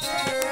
Hey.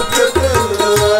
Saklanmaz.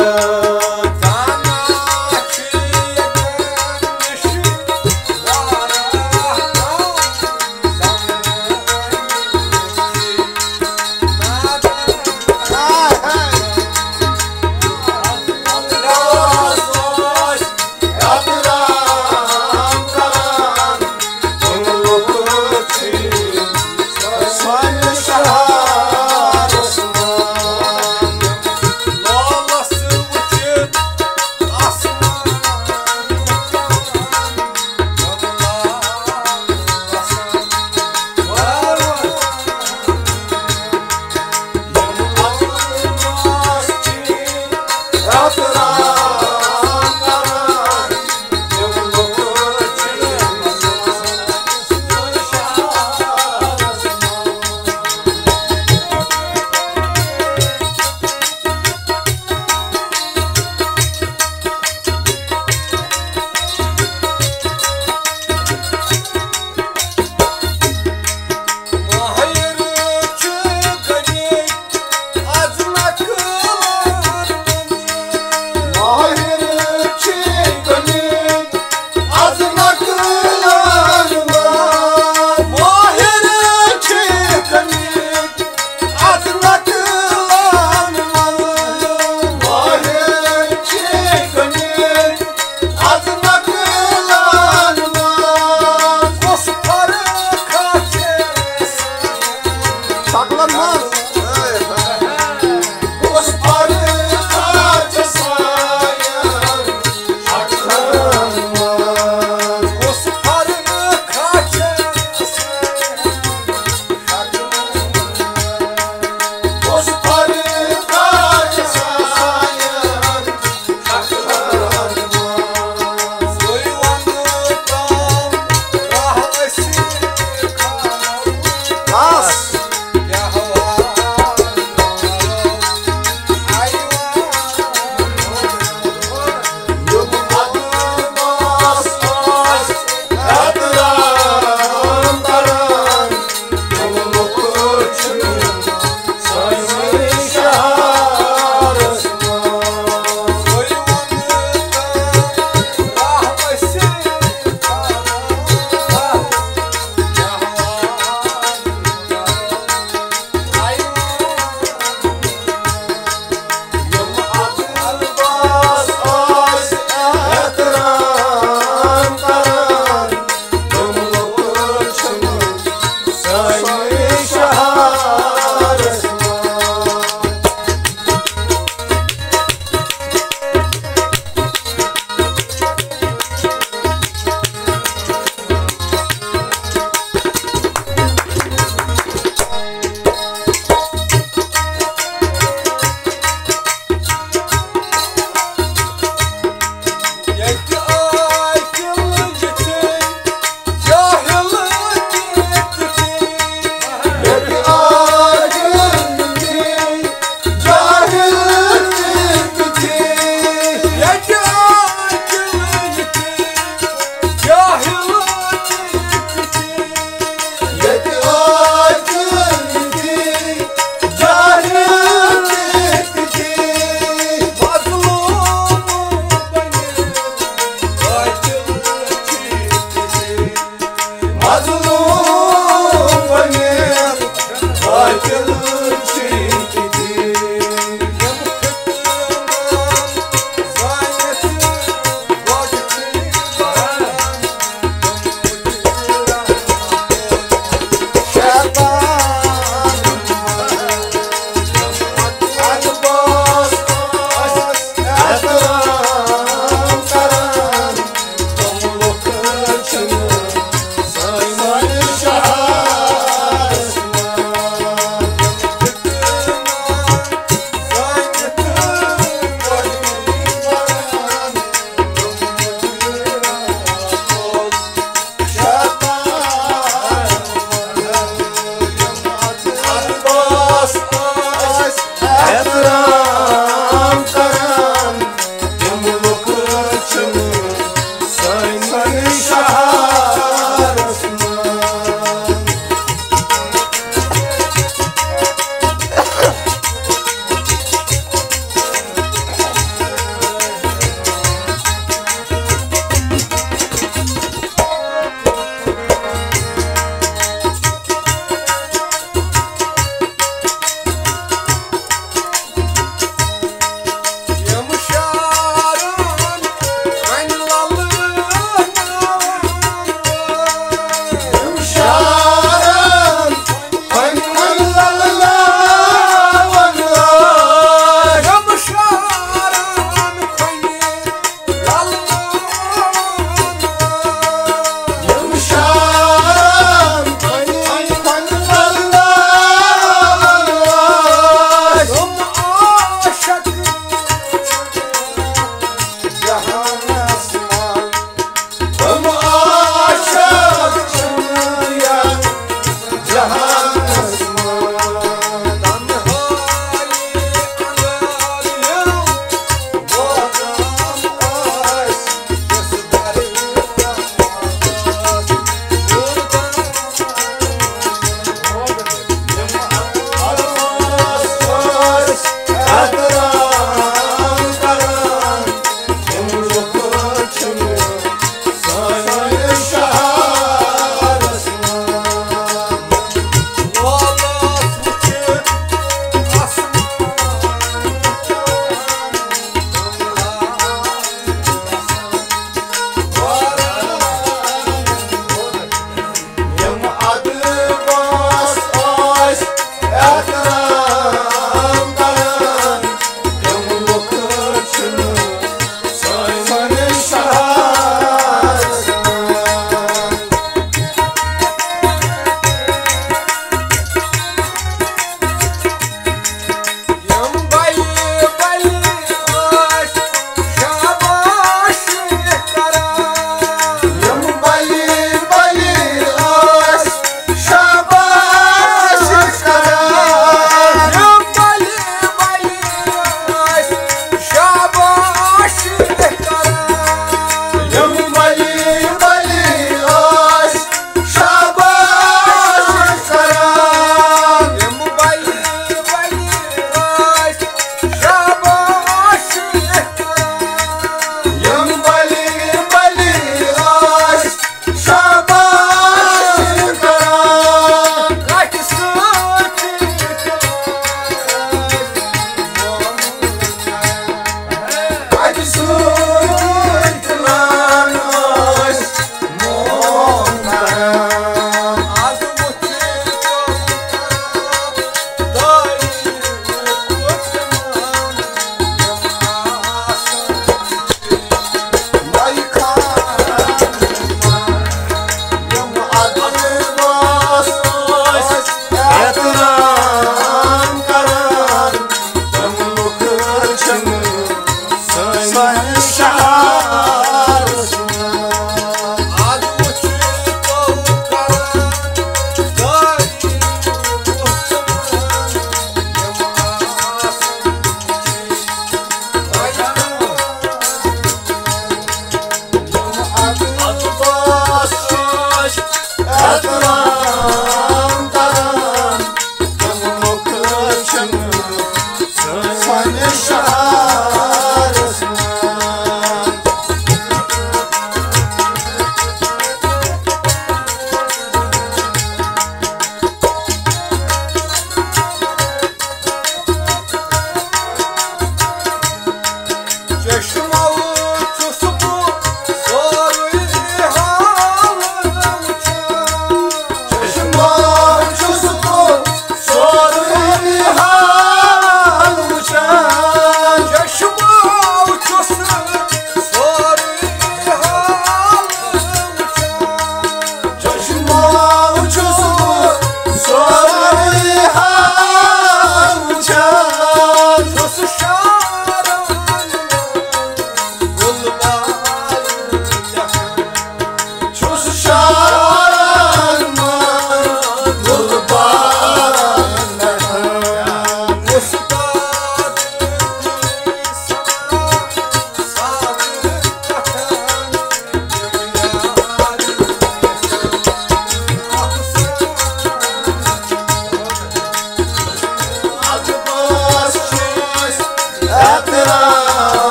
हाँ